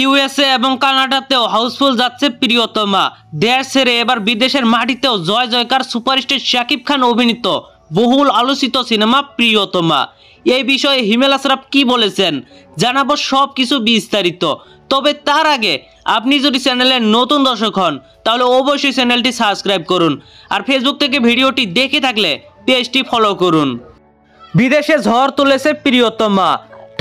USA এবং কানাডাতেও Housefull যাচ্ছে প্রিয়তমা। দেশ ছেড়ে এবার বিদেশের মাটিতেও জয় জয়কার সুপারস্টার শাকিব খান অভিনীত বহুল আলোচিত সিনেমা প্রিয়তমা। এই বিষয়ে হিমেল আশরাফ কি বলেছেন? জানাব সব কিছু বিস্তারিত। তবে তার আগে আপনি যদি চ্যানেলের নতুন দর্শক হন, তাহলে অবশ্যই চ্যানেলটি সাবস্ক্রাইব করুন আর ফেসবুক থেকে ভিডিওটি দেখে থাকলে পেজটি ফলো করুন। বিদেশে ঝড় তুলেছে প্রিয়তমা।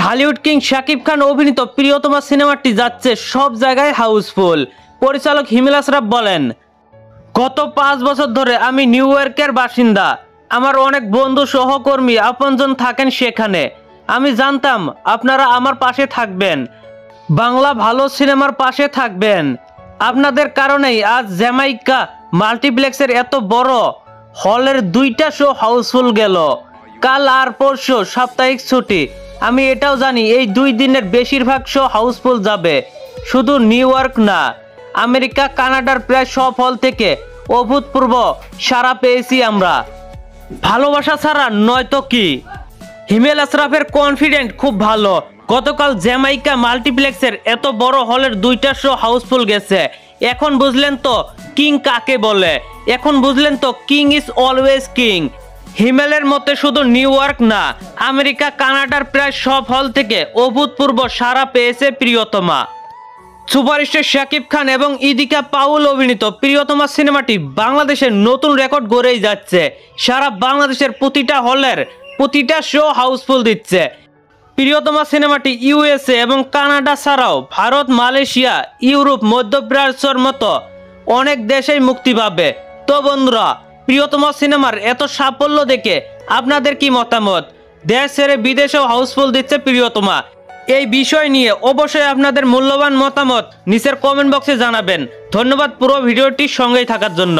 ঢালিউড কিং শাকিব খান অভিনীত প্রিয়তমা সিনেমাটি যাচ্ছে সব জায়গায় হাউসফুল। পরিচালক হিমেল আশরাফ বলেন, গত পাঁচ বছর ধরে আমি নিউ ইয়র্কের বাসিন্দা। আমার অনেক বন্ধু সহকর্মী আপনজন থাকেন সেখানে। আমি জানতাম আপনারা আমার পাশে থাকবেন। বাংলা ভালো সিনেমার পাশে থাকবেন। আপনাদের কারণেই আজ জ্যামাইকা মাল্টিপ্লেক্সের এত বড় হলের দুইটা শো হাউসফুল গেল। কাল আর পরশু সাপ্তাহিক ছুটি। আমি এটাও জানি, এই দুই দিনের বেশিরভাগ শো হাউসফুল যাবে। শুধু নিউ ইয়র্ক না, আমেরিকা, কানাডার প্রায় সব হল থেকে অভূতপূর্ব সারা পেয়েছি আমরা। ভালোবাসা ছাড়া নয়তো কি? হিমেল আশরাফের কনফিডেন্ট খুব ভালো। গতকাল জ্যামাইকা মাল্টিপ্লেক্সের এত বড় হলের দুইটা শো হাউসফুল গেছে। এখন বুঝলেন তো কিং কাকে বলে? এখন বুঝলেন তো কিং ইজ অলওয়েজ কিং হিমেলের মতে শুধু নিউ ইয়র্ক না, আমেরিকা, কানাডার প্রায় সব হল থেকে অভূতপূর্ব সারা পেয়েছে প্রিয়তমা। সুপারস্টার শাকিব খান এবং ইদিকা পাউল অভিনীত প্রিয়তমা সিনেমাটি বাংলাদেশের নতুন রেকর্ড গড়েই যাচ্ছে। সারা বাংলাদেশের প্রতিটা হলের প্রতিটা শো হাউসফুল দিচ্ছে। প্রিয়তমা সিনেমাটি ইউএসএ এবং কানাডা ছাড়াও ভারত, মালয়েশিয়া, ইউরোপ মধ্যপ্রাচ্যর মতো অনেক দেশেই মুক্তি পাবে। তো বন্ধুরা প্রিয়তমা সিনেমার এত সাফল্য দেখে আপনাদের কি মতামত? দেশ ছেড়ে বিদেশেও হাউসফুল দিচ্ছে প্রিয়তমা। এই বিষয় নিয়ে অবশ্যই আপনাদের মূল্যবান মতামত নিচের কমেন্ট বক্সে জানাবেন। ধন্যবাদ পুরো ভিডিওটির সঙ্গেই থাকার জন্য।